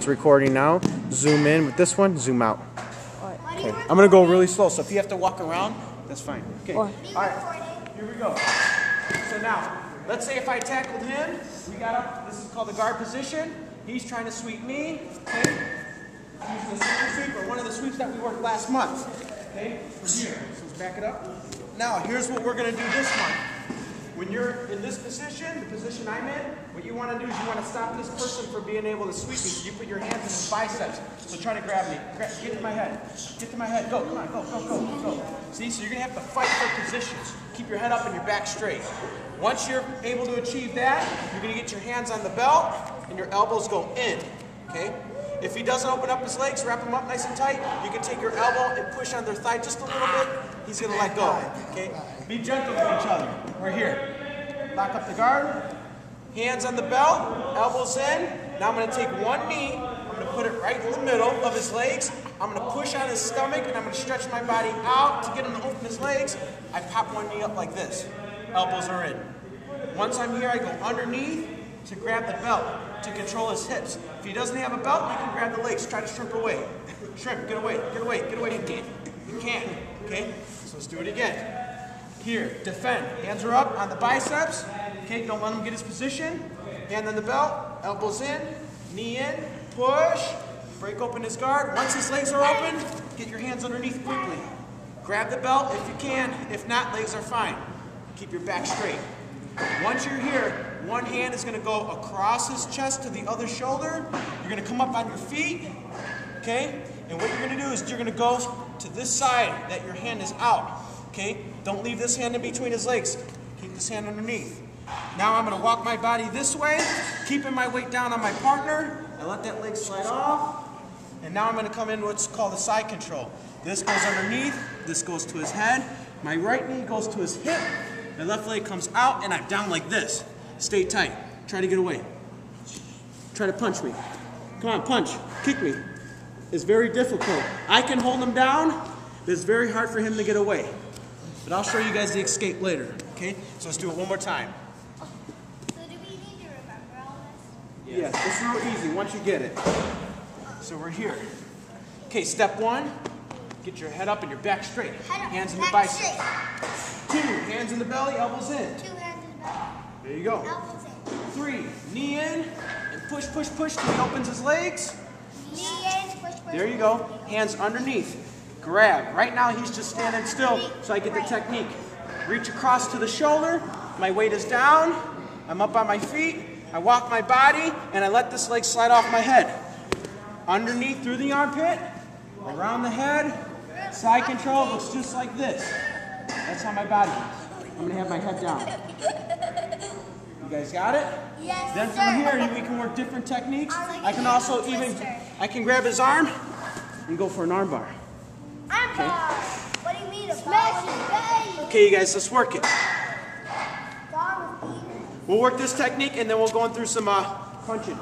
It's recording now. Zoom in with this one, zoom out. Okay. I'm gonna go really slow, so if you have to walk around, that's fine. Okay. All right. Here we go. So now, let's say if I tackled him, we got up. This is called the guard position. He's trying to sweep me. Okay. Using the sweep or one of the sweeps that we worked last month. Okay. Here. So let's back it up. Now, here's what we're gonna do this month. When you're in this position, the position I'm in, what you want to do is you want to stop this person from being able to sweep. So you put your hands in his biceps. So try to grab me. Gra get to my head. Get to my head. Go. Come on. Go. Go. Go. Go. See? So you're going to have to fight for positions. Keep your head up and your back straight. Once you're able to achieve that, you're going to get your hands on the belt and your elbows go in. Okay? If he doesn't open up his legs, wrap them up nice and tight, you can take your elbow and push on their thigh just a little bit. He's going to let go. Okay? Be gentle with each other. We're here. Lock up the guard. Hands on the belt. Elbows in. Now I'm going to take one knee. I'm to put it right in the middle of his legs. I'm going to push on his stomach and I'm going to stretch my body out to get him to open his legs. I pop one knee up like this. Elbows are in. Once I'm here, I go underneath to grab the belt to control his hips. If he doesn't have a belt, you can grab the legs. Try to shrimp away. Shrimp, get away, get away, get away. You can't. You can't. Okay? So let's do it again. Here, defend. Hands are up on the biceps. Okay, don't let him get his position. Hand on the belt, elbows in, knee in, push, break open his guard. Once his legs are open, get your hands underneath quickly. Grab the belt if you can. If not, legs are fine. Keep your back straight. Once you're here, one hand is going to go across his chest to the other shoulder. You're going to come up on your feet, okay? And what you're going to do is you're going to go to this side that your hand is out. Okay? Don't leave this hand in between his legs. Keep this hand underneath. Now I'm going to walk my body this way, keeping my weight down on my partner, and let that leg slide off. And now I'm going to come in what's called a side control. This goes underneath, this goes to his head, my right knee goes to his hip, my left leg comes out, and I'm down like this. Stay tight. Try to get away. Try to punch me. Come on, punch. Kick me. It's very difficult. I can hold him down, but it's very hard for him to get away. But I'll show you guys the escape later, okay? So let's do it one more time. So do we need to remember all this? Yes, it's real easy once you get it. So we're here. Okay, step one, get your head up and your back straight. Head up, hands in the back biceps. straight. Two, hands in the belly, elbows in. Two hands in the back. There you go. Elbows in. Three, knee in, and push, push, push till he opens his legs. Knee in, push, push. There you go. Hands underneath. Grab. Right now he's just standing still, so I get the technique. Reach across to the shoulder. My weight is down. I'm up on my feet. I walk my body, and I let this leg slide off my head. Underneath through the armpit, around the head. Side control looks just like this. That's how my body is. I'm going to have my head down. You guys got it? Yes, Then sir. from here, we can work different techniques. I can also even, I can grab his arm and go for an arm bar. I'm okay. What do you mean? Smash it, baby. Okay, you guys, let's work it. We'll work this technique and then we'll go in through some uh, punching.